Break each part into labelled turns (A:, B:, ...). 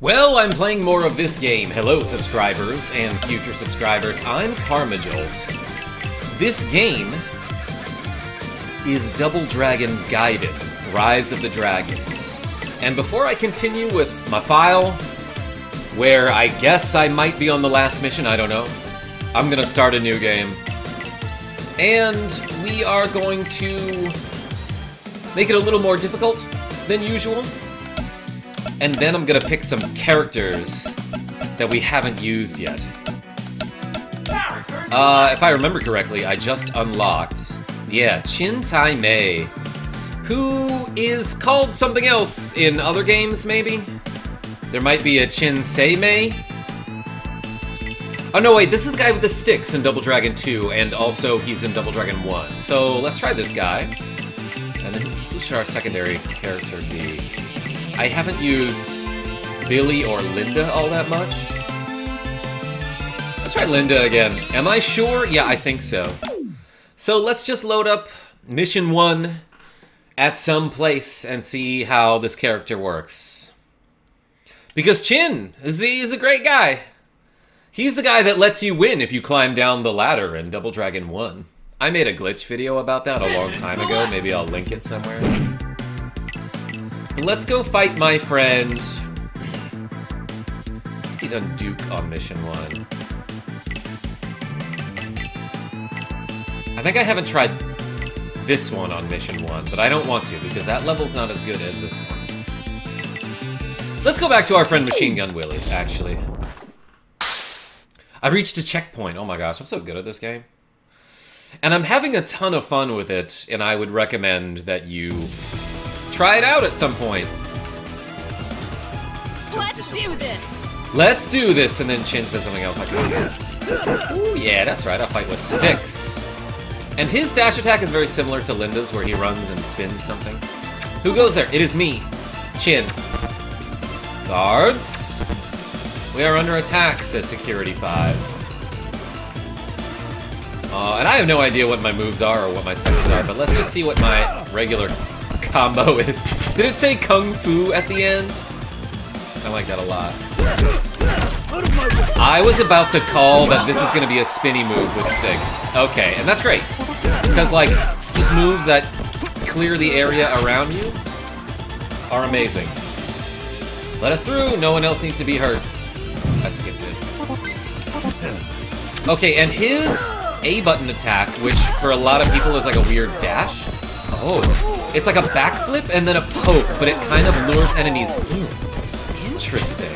A: Well, I'm playing more of this game. Hello, subscribers and future subscribers. I'm Karmajolt. This game is Double Dragon Gaiden, Rise of the Dragons. And before I continue with my file, where I guess I might be on the last mission, I don't know, I'm gonna start a new game. And we are going to make it a little more difficult than usual. And then I'm gonna pick some characters that we haven't used yet. Uh, if I remember correctly, I just unlocked, yeah, Chin Tai Mei, who is called something else in other games, maybe? There might be a Chin Sei Mei? Oh no, wait, this is the guy with the sticks in Double Dragon 2, and also he's in Double Dragon 1. So let's try this guy. And then who should our secondary character be? I haven't used Billy or Linda all that much. Let's try Linda again. Am I sure? Yeah, I think so. So let's just load up Mission 1 at some place and see how this character works. Because Chin, Z is a great guy. He's the guy that lets you win if you climb down the ladder in Double Dragon 1. I made a glitch video about that a long time ago. Maybe I'll link it somewhere. Let's go fight my friend. He done Duke on mission one. I think I haven't tried this one on mission one, but I don't want to because that level's not as good as this one. Let's go back to our friend Machine Gun Willie, actually. I reached a checkpoint. Oh my gosh, I'm so good at this game. And I'm having a ton of fun with it, and I would recommend that you try it out at some point.
B: Let's do this!
A: Let's do this, and then Chin says something else like, Ooh, yeah, that's right, I'll fight with sticks. And his dash attack is very similar to Linda's, where he runs and spins something. Who goes there? It is me, Chin. Guards? We are under attack, says Security 5. Uh, and I have no idea what my moves are or what my specials are, but let's just see what my regular combo is. Did it say Kung Fu at the end? I like that a lot. I was about to call that this is going to be a spinny move with sticks. Okay, and that's great. Because, like, just moves that clear the area around you are amazing. Let us through! No one else needs to be hurt. I skipped it. Okay, and his A button attack, which for a lot of people is like a weird dash. Oh, it's like a backflip and then a poke, but it kind of lures enemies in. Interesting.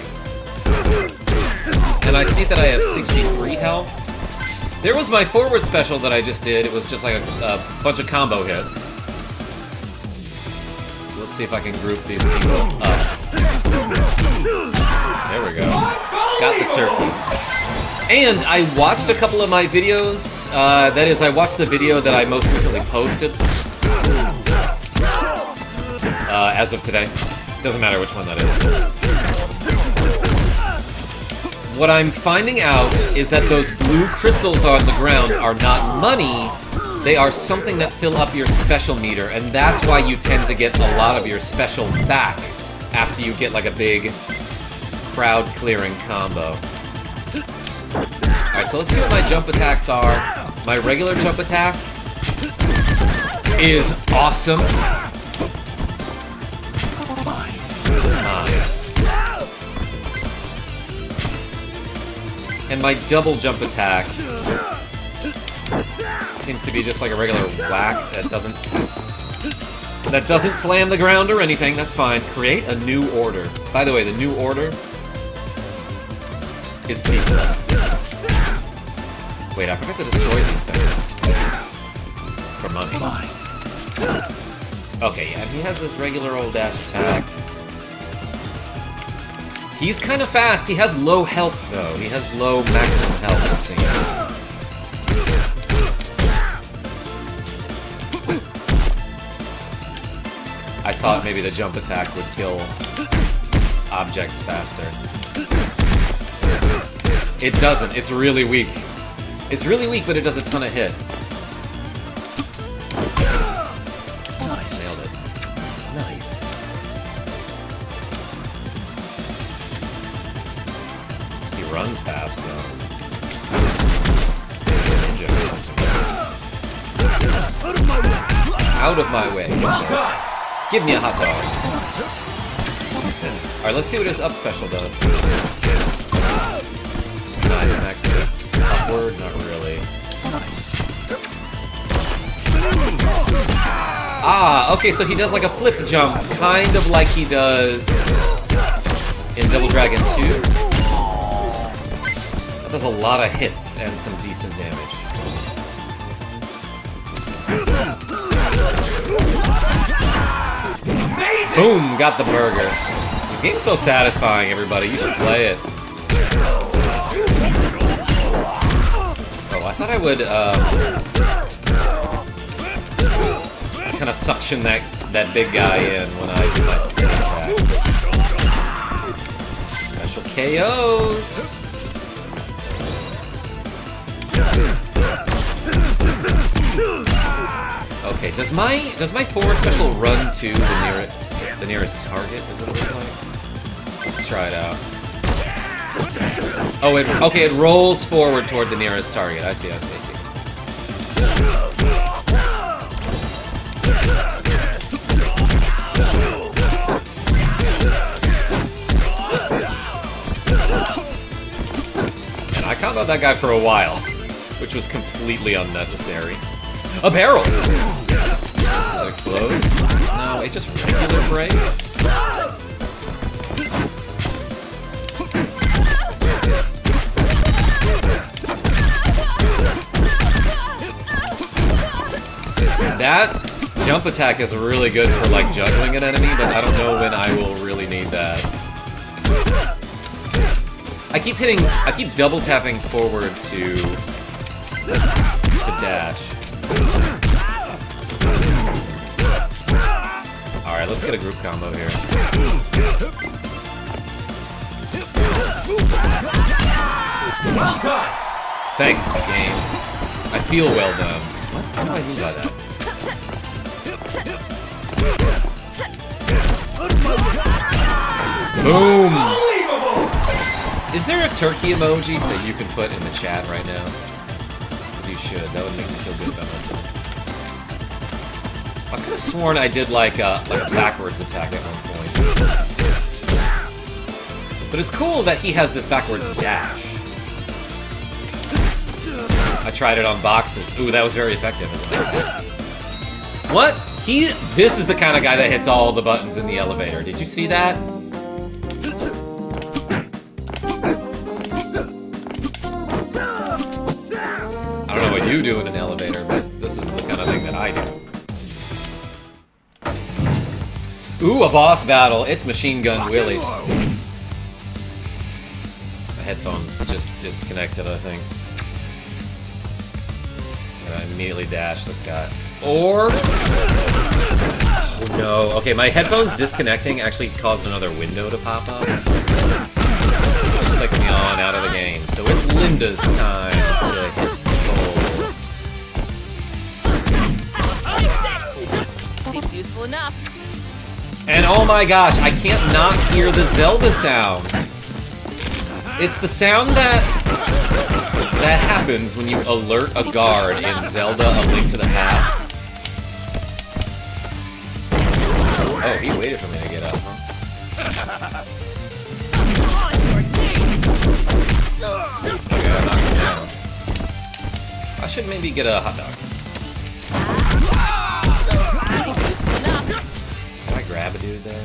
A: And I see that I have 63 health. There was my forward special that I just did. It was just like a, a bunch of combo hits. So let's see if I can group these people up. There we go. Got the turkey. And I watched a couple of my videos. Uh, that is, I watched the video that I most recently posted. Uh, as of today. Doesn't matter which one that is. What I'm finding out is that those blue crystals on the ground are not money, they are something that fill up your special meter, and that's why you tend to get a lot of your special back after you get like a big crowd clearing combo. Alright, so let's see what my jump attacks are. My regular jump attack is awesome. And my double jump attack seems to be just like a regular whack that doesn't that doesn't slam the ground or anything. That's fine. Create a new order. By the way, the new order is pizza. Wait, I forgot to destroy these things for money. Okay, yeah, he has this regular old dash attack. He's kind of fast. He has low health, though. He has low maximum health, it seems. I thought maybe the jump attack would kill objects faster. It doesn't. It's really weak. It's really weak, but it does a ton of hits. Give me a hot dog. Alright, let's see what his up special does. Nice, max upward, not really. Nice. Ah, okay, so he does like a flip jump, kind of like he does in Double Dragon 2. That does a lot of hits and some decent damage. Boom! Got the burger. This game's so satisfying, everybody. You should play it. Oh, I thought I would, uh, kind of suction that that big guy in when I do my spin attack. Special KOs. Okay, does my does my forward special run to the nearest the nearest target? Is it it's like? Let's try it out. Oh, it okay. It rolls forward toward the nearest target. I see. I see. I see. comboed that guy for a while, which was completely unnecessary. A barrel! Does it explode? No, it just regular break? That jump attack is really good for like juggling an enemy, but I don't know when I will really need that. I keep hitting, I keep double tapping forward to, to dash. Let's get a group combo here. Well done! Thanks, game. I feel well done. What, what do I mean by that? Boom! Is there a turkey emoji that you can put in the chat right now? you should. That would make me feel good about myself. I could have sworn I did like a, like a backwards attack at one point. But it's cool that he has this backwards dash. I tried it on boxes. Ooh, that was very effective. What? He- this is the kind of guy that hits all the buttons in the elevator. Did you see that? I don't know what you do in an elevator, Ooh, a boss battle. It's Machine Gun Willie. My headphones just disconnected, I think. And I immediately dash this guy. Or... Oh no. Okay, my headphones disconnecting actually caused another window to pop up. Click me on out of the game. So it's Linda's time to hit useful enough. And oh my gosh, I can't not hear the Zelda sound. It's the sound that that happens when you alert a guard in Zelda A Link to the Past. Oh, he waited for me to get up, huh? Okay, I. I should maybe get a hot dog. There?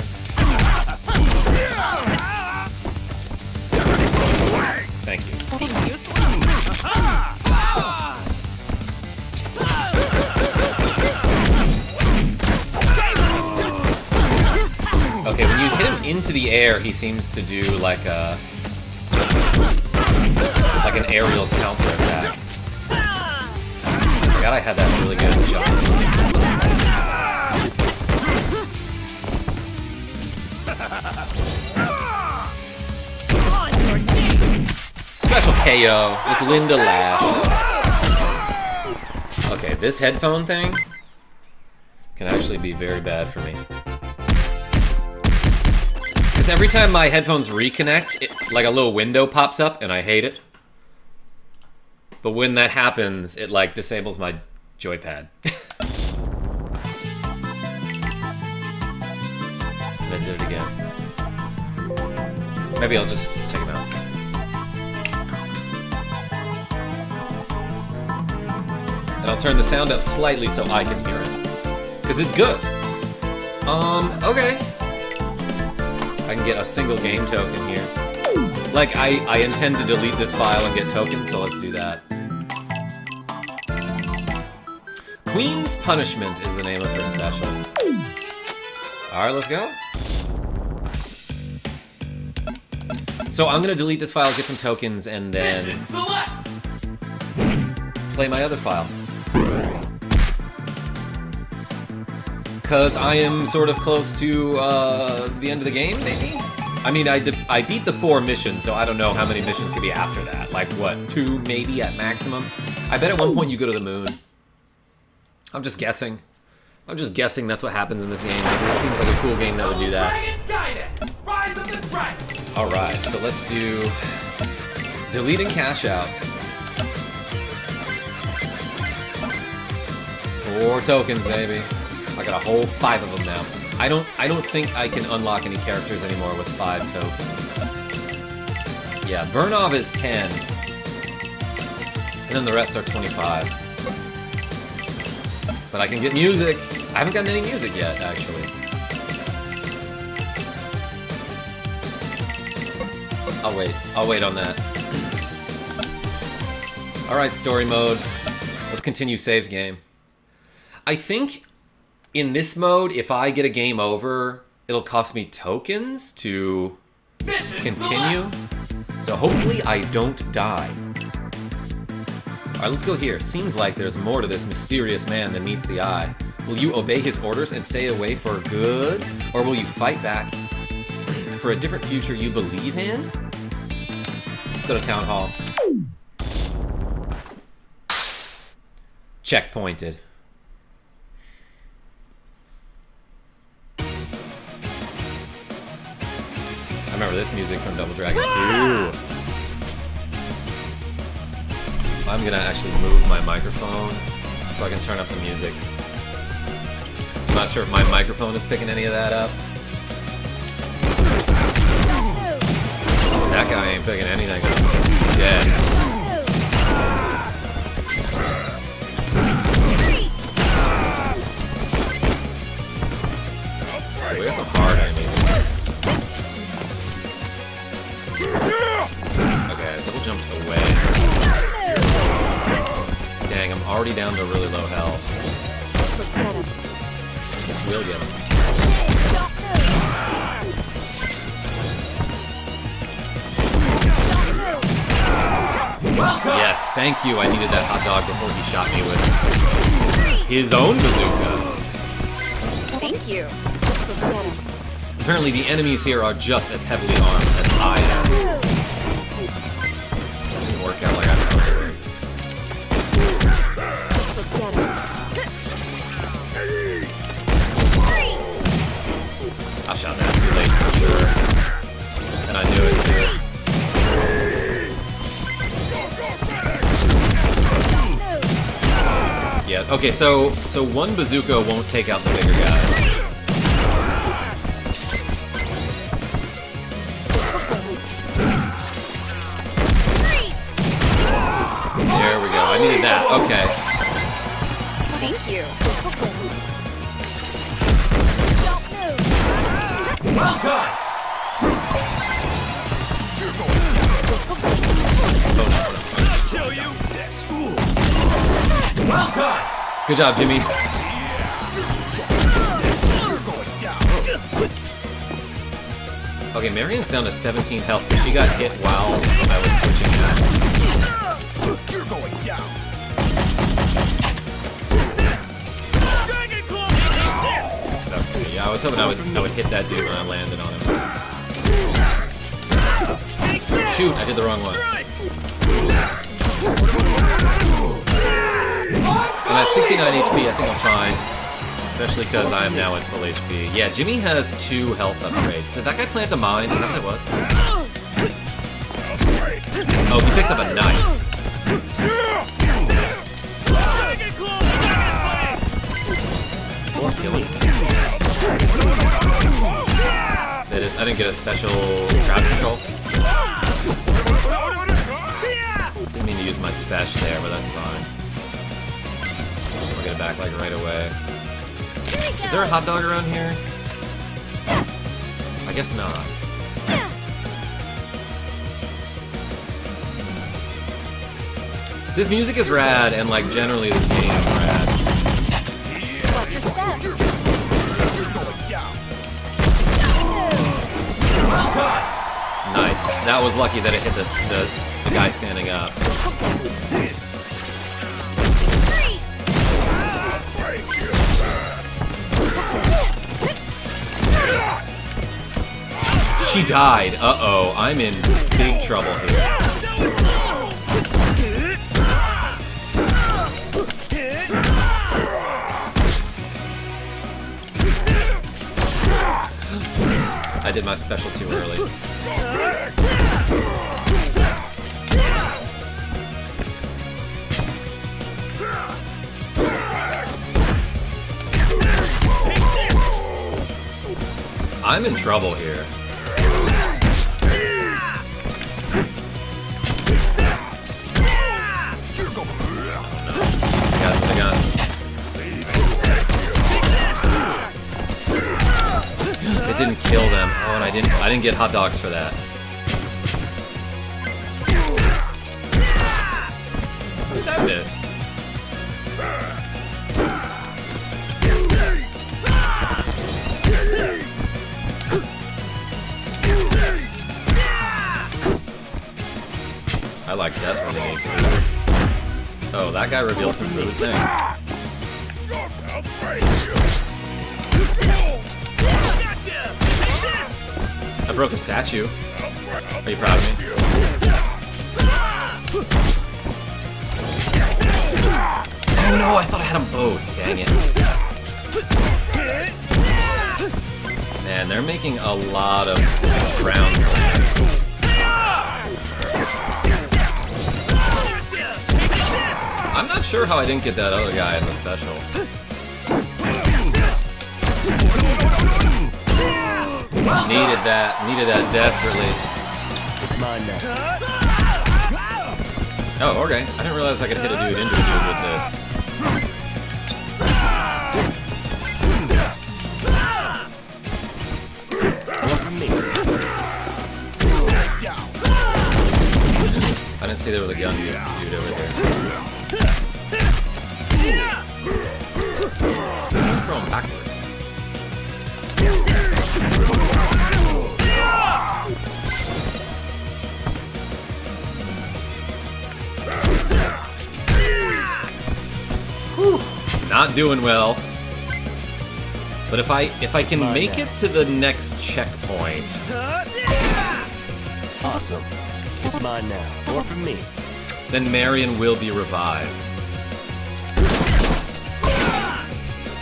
A: Thank you. Okay, when you hit him into the air, he seems to do like a like an aerial counter attack. I forgot I had that really good jump. Special KO with Linda Lash. Okay, this headphone thing can actually be very bad for me. Because every time my headphones reconnect, it, like a little window pops up, and I hate it. But when that happens, it like disables my joypad. then do it again. Maybe I'll just check it out. And I'll turn the sound up slightly so I can hear it. Because it's good. Um, okay. I can get a single game token here. Like, I, I intend to delete this file and get tokens, so let's do that. Queen's Punishment is the name of her special. Alright, let's go. So I'm gonna delete this file, get some tokens, and then play my other file. Because I am sort of close to uh, the end of the game, maybe? I mean, I, did, I beat the four missions, so I don't know how many missions could be after that. Like, what, two maybe at maximum? I bet at one point you go to the moon. I'm just guessing. I'm just guessing that's what happens in this game. It seems like a cool game that would do that. Alright, so let's do... Delete and cash out. Four tokens, baby. I got a whole five of them now. I don't I don't think I can unlock any characters anymore with five tokens. Yeah, Burnov is 10. And then the rest are 25. But I can get music. I haven't gotten any music yet, actually. I'll wait. I'll wait on that. Alright, story mode. Let's continue save game. I think in this mode, if I get a game over, it'll cost me tokens to continue. So hopefully I don't die. Alright, let's go here. Seems like there's more to this mysterious man than meets the eye. Will you obey his orders and stay away for good? Or will you fight back for a different future you believe in? Let's go to Town Hall. Checkpointed. Remember this music from Double Dragon 2. I'm gonna actually move my microphone so I can turn up the music. I'm not sure if my microphone is picking any of that up. That guy ain't picking anything up. He's dead. Jumped away. Dang, I'm already down to really low health. This will get him. Yes, thank you. I needed that hot dog before he shot me with his own bazooka.
B: Thank you.
A: Apparently the enemies here are just as heavily armed as I am. Okay, so so one bazooka won't take out the bigger guy. There we go. I needed that. Okay. Good job, Jimmy. Okay, Marian's down to 17 health, she got hit while I was switching out.
C: You're going down.
A: Yeah, I was hoping I would, I would hit that dude when I landed on him. Shoot, I did the wrong one. I'm at 69 HP, I think I'm fine. Especially because I am now at full HP. Yeah, Jimmy has two health upgrades. Did that guy plant a mine? Is that what it was? Oh, he picked up a knife.
C: Dragon Claw!
A: That is, I didn't get a special crowd control. Didn't mean to use my special there, but that's fine. We'll get it back like right away. Is there a hot dog around here? I guess not. This music is rad, and like generally this game is rad.
B: Watch your step.
C: You're going down.
A: Nice. That was lucky that it hit the, the, the guy standing up. She died. Uh-oh. I'm in big trouble here. I did my special too early. I'm in trouble here. I didn't. I didn't get hot dogs for that. What did I? I like this when they food. Oh, that guy revealed some food things. Broke a statue. Are you proud of me? Oh no, I thought I had them both. Dang it. Man, they're making a lot of ground. I'm not sure how I didn't get that other guy in the special. Needed that. Needed that desperately.
D: It's mine now.
A: Oh, okay. I didn't realize I could hit a dude into a dude with this.
D: More from me.
C: Down.
A: I didn't see there was a gun here. Not doing well. But if I if I can make it to the next checkpoint,
D: Awesome. It's mine now. More from me.
A: then Marian will be revived.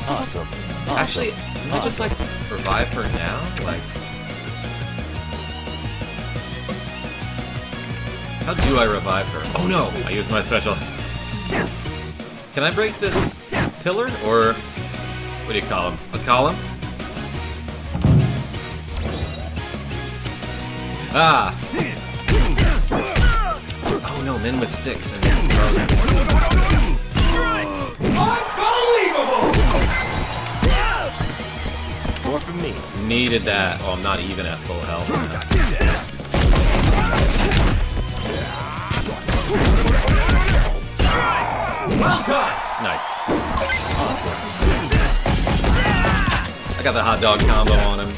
D: Awesome. awesome.
A: Actually, can I just like revive her now? Like, how do I revive her? Oh no, I used my special. Can I break this pillar or what do you call him? A column? Ah. Oh no, men with sticks and them.
D: More from me.
A: Needed that. Oh, I'm not even at full health. now.
C: Well done.
A: Nice.
D: Awesome.
A: I got the hot dog combo on him.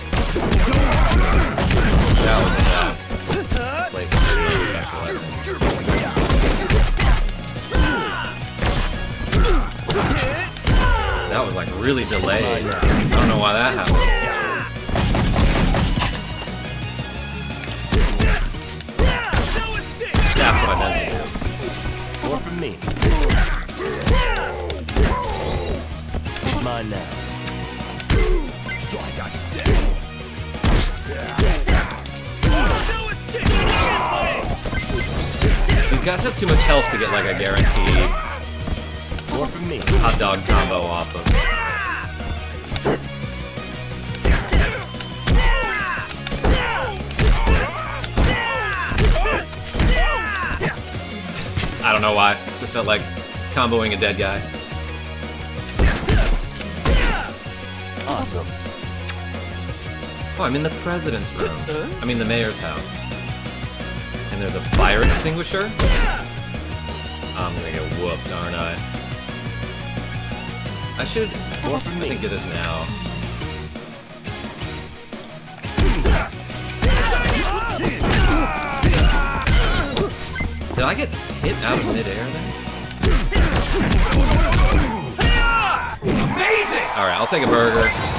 A: That was bad. Place to special. That was like really delayed. I don't know why that happened. That's what I meant to do.
D: More from me. done.
A: These guys have too much health to get like a guaranteed hot dog combo off of. I don't know why. Just felt like comboing a dead guy.
D: Awesome.
A: Oh, I'm in the president's room. I mean the mayor's house. And there's a fire extinguisher? I'm gonna get whooped, aren't I? I should
D: from
A: I think of this now. Did I get hit out of midair there?
C: Amazing!
A: Alright, I'll take a burger.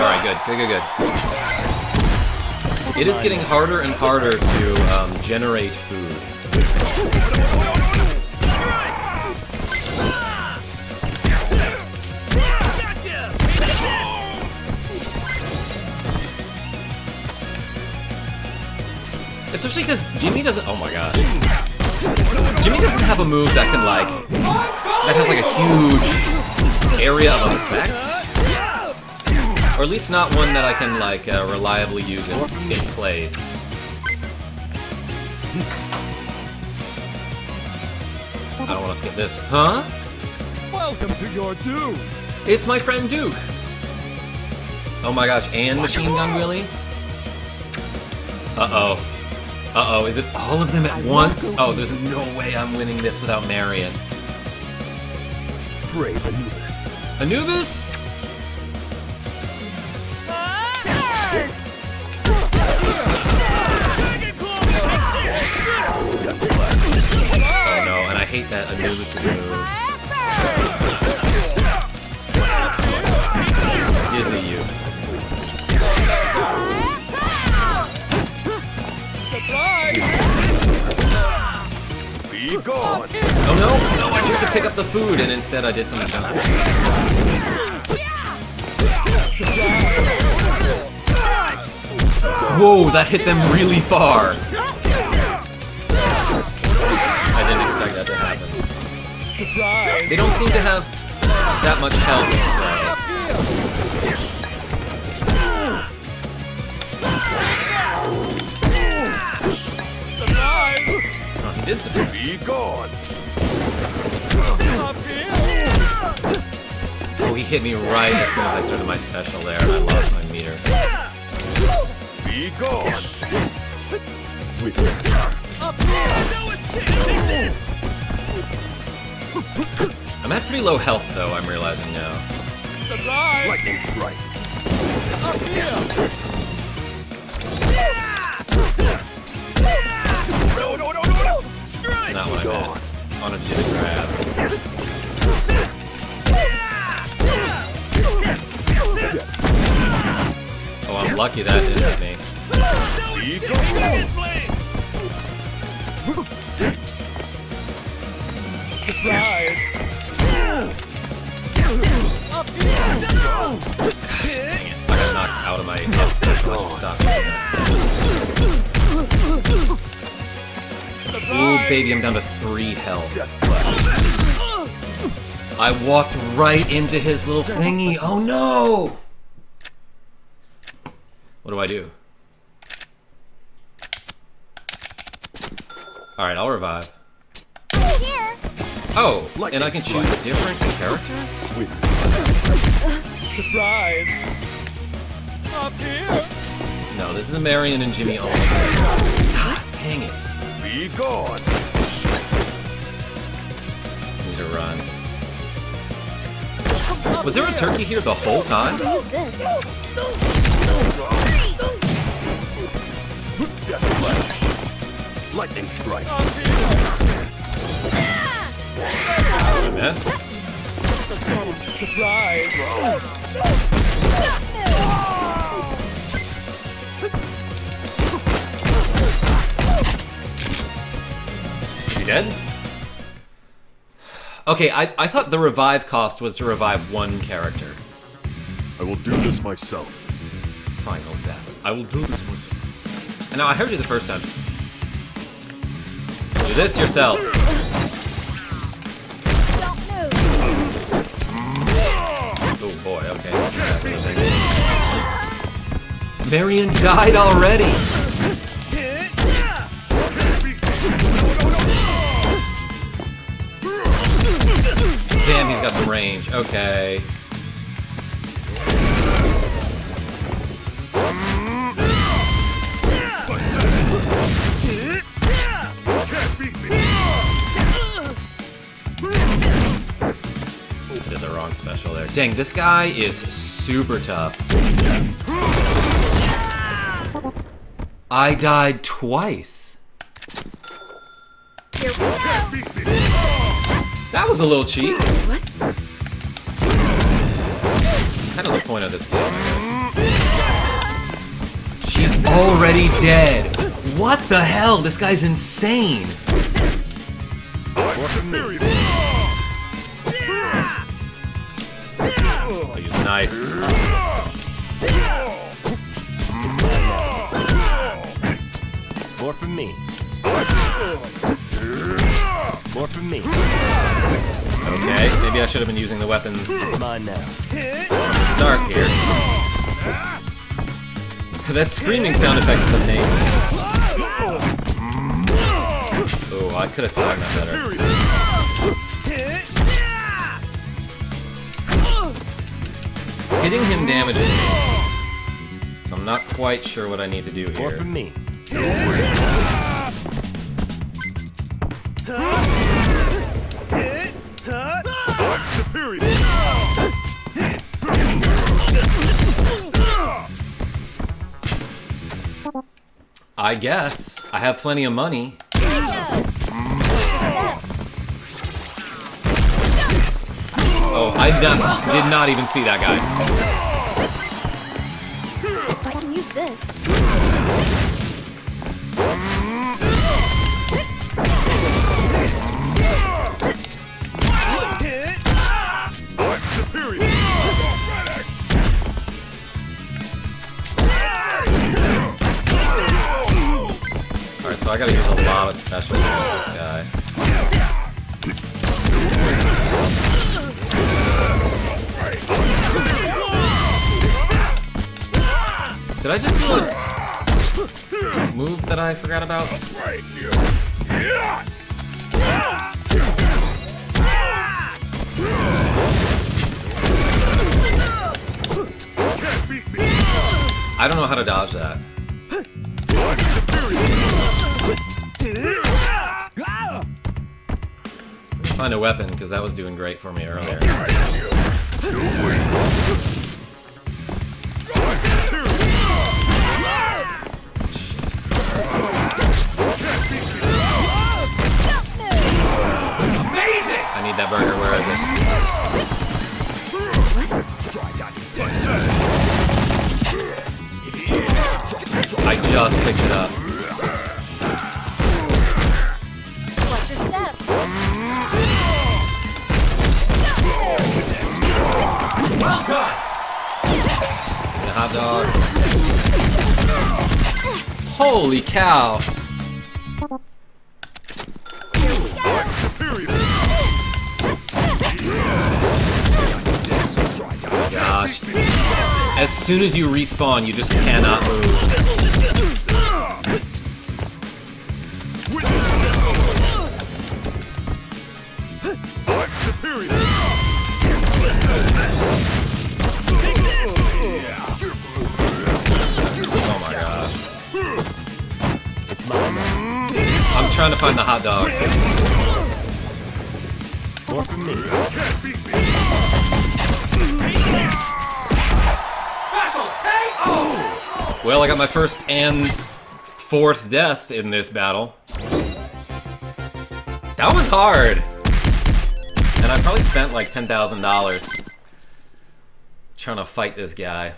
A: Alright, good. Good, good, good. It is getting harder and harder to um, generate food. Especially because Jimmy doesn't. Oh my god. Jimmy doesn't have a move that can, like. That has, like, a huge area of effect. Or at least not one that I can, like, uh, reliably use in, in place. I don't want to skip this. Huh?
C: Welcome to your doom!
A: It's my friend Duke! Oh my gosh, and Machine Gun Willie? Uh-oh. Uh-oh, is it all of them at once? Oh, there's no way I'm winning this without Marian.
D: Praise Anubis.
A: Anubis! Hate that Anubis' moves. Dizzy you.
C: Be gone!
A: Oh no! No, I tried to pick up the food and instead I did something. Whoa, that hit them really far! I expect that to happen.
C: Surprise!
A: They don't seem to have that much health. Oh, he did surprise.
C: Be gone!
A: Oh, he hit me right as soon as I started my special there and I lost my meter.
C: Be gone!
D: With
C: Up here! No escape! Take this!
A: I'm at pretty low health though, I'm realizing now.
C: Surprise!
D: lightning strike.
C: Up here! No, no, no, no, no! Strike!
A: Not what I meant. I wanted to grab. Oh, I'm lucky that didn't hit me.
C: Surprise!
A: I got knocked out of my. I stop. Ooh, baby, I'm down to three health. I walked right into his little thingy. Oh no! What do I do? Alright, I'll revive.
B: Here.
A: Oh, and I can choose different characters? Wait.
C: Surprise! Up here!
A: No, this is Marian and Jimmy only. God dang it.
C: Be gone!
A: Need to run. Was there a turkey here the whole time?
B: Use this.
D: Lightning strike.
C: Up here!
A: Man.
C: Surprise!
A: You dead? Okay, I, I thought the revive cost was to revive one character.
C: I will do this myself.
A: Final battle. I will do this myself. And now I heard you the first time. Do this yourself. Oh boy, okay. Marian died already! Damn, he's got some range. Okay. Special there. Dang, this guy is super tough. I died twice.
B: Here we go.
A: That was a little cheap. Kind of the point of this game, She's already dead. What the hell? This guy's insane.
C: More from me.
A: I'll use a knife.
D: More from me. More from me.
A: Okay, maybe I should have been using the weapons
D: It's mine now.
A: start here. That screaming sound effect is amazing. Oh, I could have timed that better. Hitting him damages me. So I'm not quite sure what I need to do
D: More
A: here.
D: from me.
C: Superior.
A: I guess. I have plenty of money.
B: Here we go. Watch your step.
A: Oh, I not, did not even see that guy.
B: Hmm, I can use this.
A: Alright, so I gotta use a lot of special against this guy. Did I just do a move that I forgot about? I don't know how to dodge that. Find a weapon, because that was doing great for me earlier. That burger, where is it? I just picked it up.
B: Watch your step.
A: The hot dog. Holy cow! As soon as you respawn, you just cannot move.
C: Superior.
A: Oh my. I'm trying to find the hot dog. Well, I got my first and fourth death in this battle. That was hard! And I probably spent like $10,000 trying to fight this guy.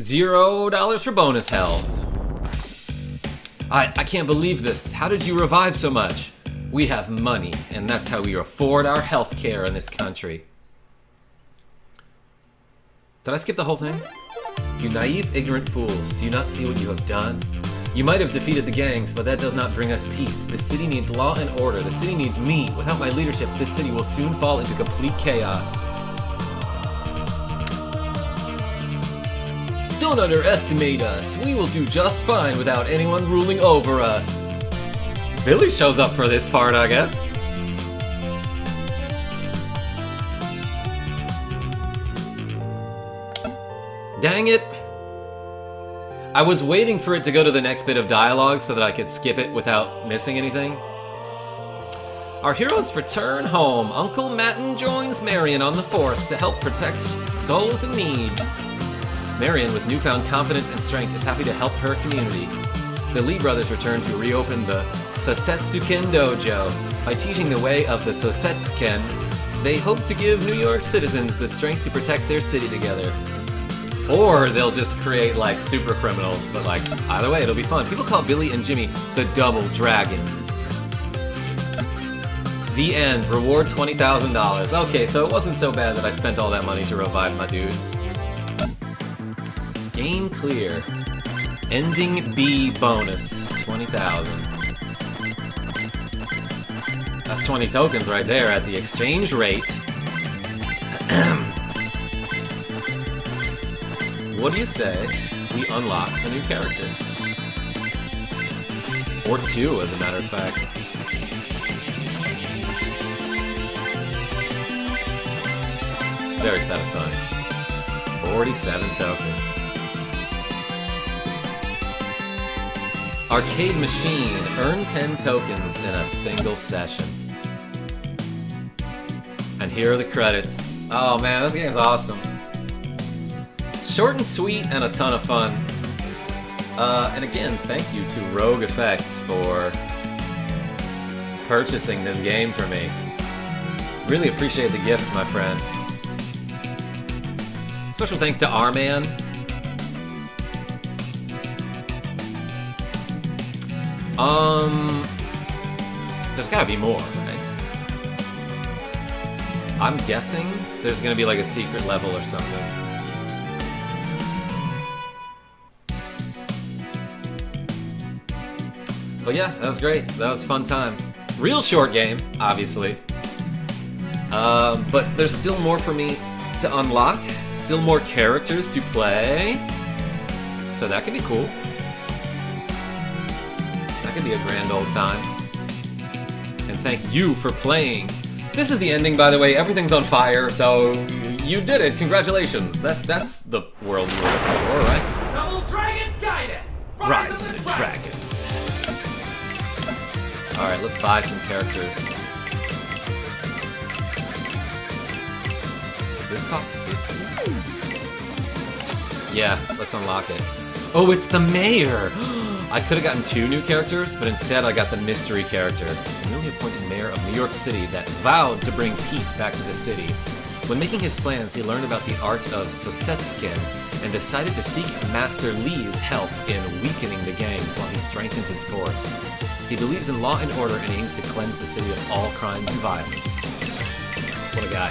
A: Zero dollars for bonus health. I, I can't believe this. How did you revive so much? We have money, and that's how we afford our health care in this country. Did I skip the whole thing? You naive, ignorant fools, do you not see what you have done? You might have defeated the gangs, but that does not bring us peace. The city needs law and order. The city needs me. Without my leadership, this city will soon fall into complete chaos. Don't underestimate us. We will do just fine without anyone ruling over us. Billy shows up for this part, I guess. Dang it. I was waiting for it to go to the next bit of dialogue so that I could skip it without missing anything. Our heroes return home. Uncle Matten joins Marian on the force to help protect those in need. Marian, with newfound confidence and strength, is happy to help her community. The Lee brothers return to reopen the Sosetsuken Dojo. By teaching the way of the Sosetsuken, they hope to give New York citizens the strength to protect their city together. Or they'll just create like super criminals, but like either way, it'll be fun. People call Billy and Jimmy the Double Dragons. The end. Reward $20,000. Okay, so it wasn't so bad that I spent all that money to revive my dudes. Game clear. Ending B bonus. 20,000. That's 20 tokens right there at the exchange rate. What do you say we unlock a new character? Or two, as a matter of fact. Very satisfying. 47 tokens. Arcade Machine. Earn 10 tokens in a single session. And here are the credits. Oh man, this game's awesome. Short and sweet and a ton of fun. Uh, and again, thank you to Rogue Effects for purchasing this game for me. Really appreciate the gift, my friend. Special thanks to R-Man. Um, there's gotta be more, right? I'm guessing there's gonna be like a secret level or something. But yeah, that was great. That was a fun time. Real short game, obviously. Um, but there's still more for me to unlock. Still more characters to play. So that could be cool. That could be a grand old time. And thank you for playing. This is the ending, by the way. Everything's on fire, so you did it. Congratulations. That that's the world you were looking for, right?
E: Double Dragon Gaiden!
A: Rise of the Dragons. Alright, let's buy some characters. This costs 50? Yeah, let's unlock it. Oh, it's the mayor! I could have gotten two new characters, but instead I got the mystery character, the newly appointed mayor of New York City that vowed to bring peace back to the city. When making his plans, he learned about the art of Sosetsuken and decided to seek Master Lee's help in weakening the gangs while he strengthened his force. He believes in law and order and aims to cleanse the city of all crimes and violence. What a guy.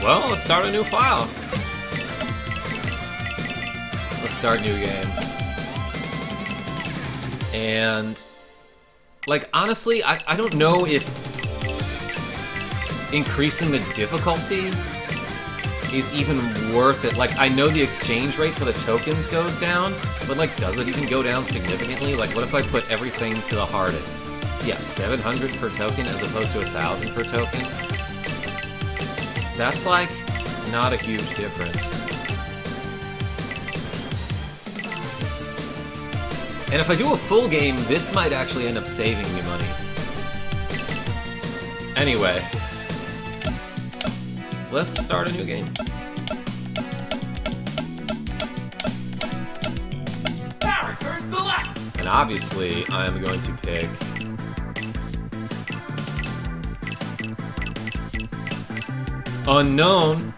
A: Well, let's start a new file. Let's start new game. And, like, honestly, I, I don't know if increasing the difficulty is even worth it. Like, I know the exchange rate for the tokens goes down, but, like, does it even go down significantly? Like, what if I put everything to the hardest? Yeah, 700 per token as opposed to 1,000 per token? That's, like, not a huge difference. And if I do a full game, this might actually end up saving me money. Anyway, let's start a new game.
E: Character select!
A: And obviously, I am going to pick. Unknown.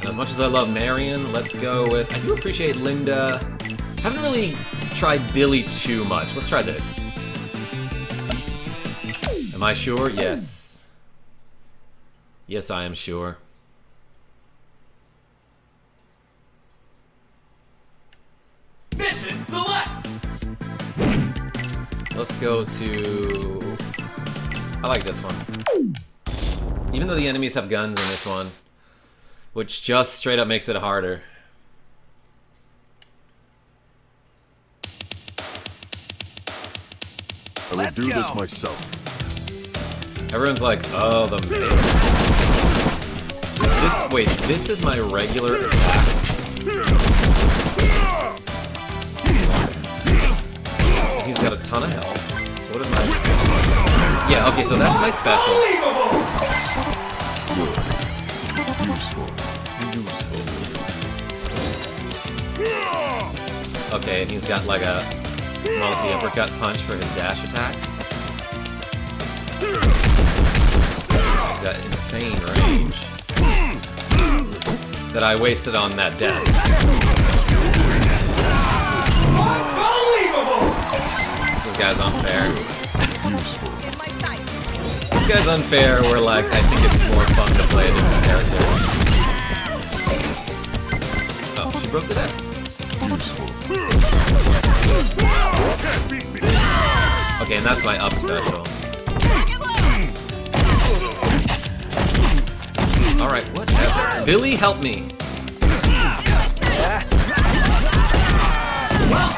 A: And as much as I love Marian, let's go with. I do appreciate Linda. Haven't really tried Billy too much. Let's try this. Am I sure? Yes. Yes, I am sure.
E: Mission select.
A: Let's go to... I like this one. Even though the enemies have guns in this one, which just straight up makes it harder.
C: I will do this myself.
A: Everyone's like, oh, the mayor. This, wait, this is my regular attack? He's got a ton of health. So what is my... Yeah, okay, so that's my special. Okay, and he's got like a multi-uppercut punch for his dash attack. He's got insane range that I wasted on that desk.
E: Unbelievable.
A: This guy's unfair.
B: In my sight.
A: This guy's unfair. Where like I think it's more fun to play a different character. Oh, she broke the desk.
C: Can't beat.
A: Okay, and that's my up special. All right, what? Billy, help me.
E: Well.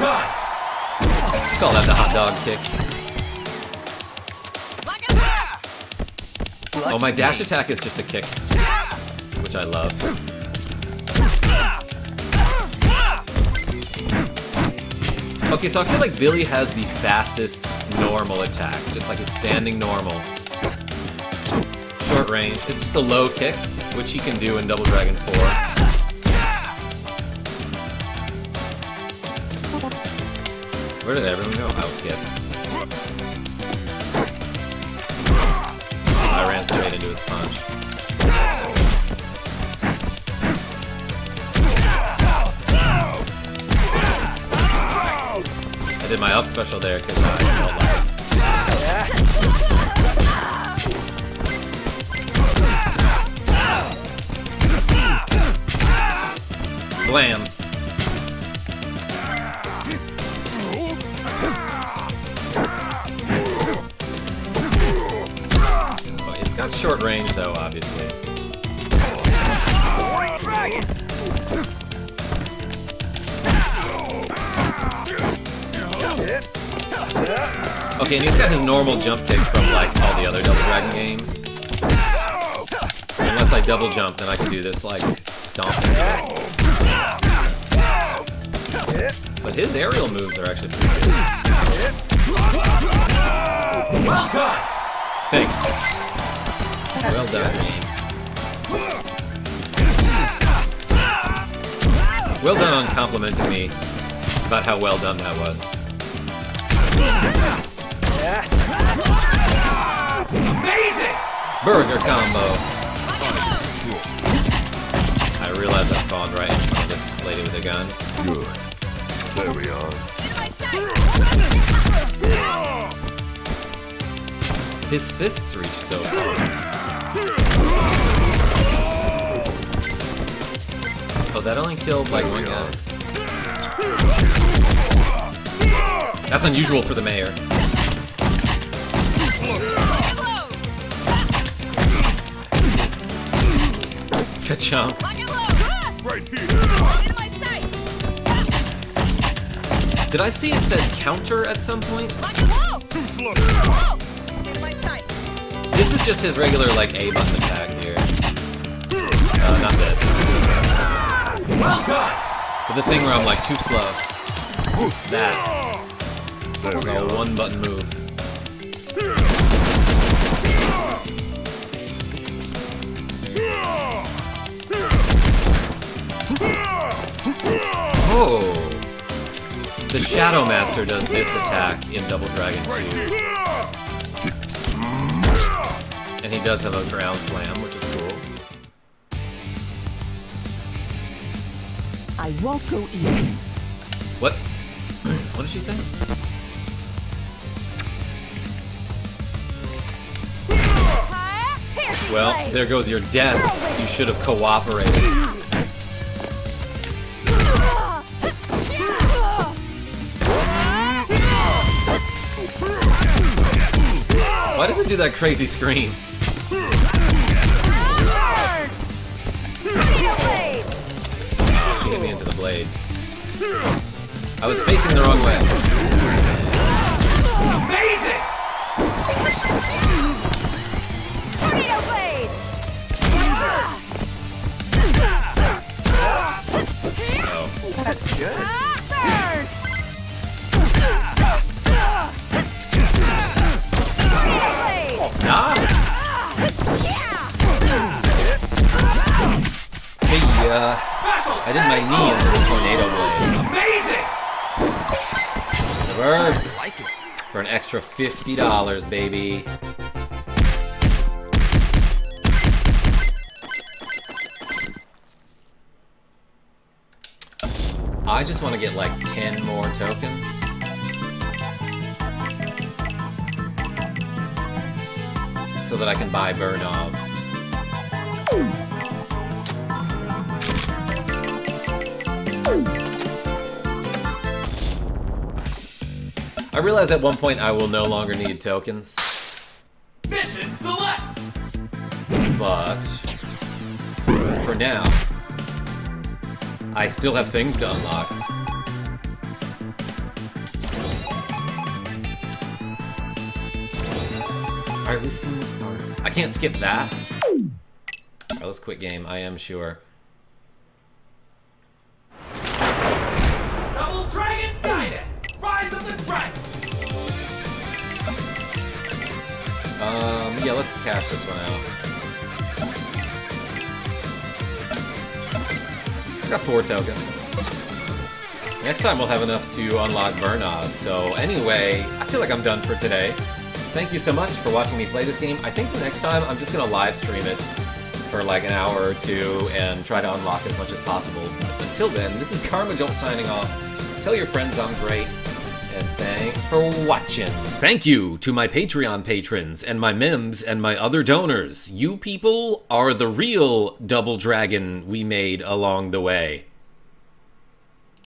A: Let's call that the hot dog kick. Oh, my dash attack is just a kick, which I love. Okay, so I feel like Billy has the fastest normal attack, just like his standing normal. Short range. It's just a low kick, which he can do in Double Dragon 4. Where did everyone go? I'll skip. I ran straight into his punch. I did my up special there because I Blam. Oh, It's got short range though, obviously. Okay, and he's got his normal jump kick from like all the other Double Dragon games. Unless I double jump, then I can do this like stomp. But his aerial moves are actually pretty good.
E: Well done.
A: Thanks. well done, game. Well done on complimenting me about how well done that was.
E: Amazing.
A: Burger combo. I realized I spawned right in front of this lady with a gun.
C: Good.
A: His fists reach so far. Oh, that only killed like one guy. That's unusual for the mayor. Ka-chunk.
C: Right here.
A: Did I see it said counter at some point?
C: Too slow.
B: Whoa! In my sight.
A: This is just his regular like A button attack here. Uh, not this.
E: Well done.
A: But the thing where I'm like too slow. That.
C: There we
A: a one button move. Oh! The Shadow Master does this attack in Double Dragon 2. And he does have a ground slam, which is cool.
F: I won't go easy.
A: What? What did she say? Well, there goes your desk. You should have cooperated. Do that crazy scream? She hit me into the blade. I was facing the wrong way.
E: Amazing!
A: Oh.
F: That's good.
A: See ya.
E: Special!
A: I did my knee into the tornado blade.
E: Amazing!
A: Never.
F: I like it.
A: For an extra $50, baby. I just want to get like 10 more tokens. So that I can buy Burnov. I realize at one point I will no longer need tokens,
E: Mission select!
A: but for now, I still have things to unlock. Alright, let's see this part. I can't skip that. Alright, let's quit game, I am sure. Let's cash this one out. I got four tokens. Next time we'll have enough to unlock Burnov. So anyway, I feel like I'm done for today. Thank you so much for watching me play this game. I think the next time I'm just gonna live stream it for like an hour or two and try to unlock as much as possible. But until then, this is Karma Jolt signing off. Tell your friends I'm great. And thanks for watching. Thank you to my Patreon patrons and my Mims and my other donors. You people are the real double dragon we made along the way.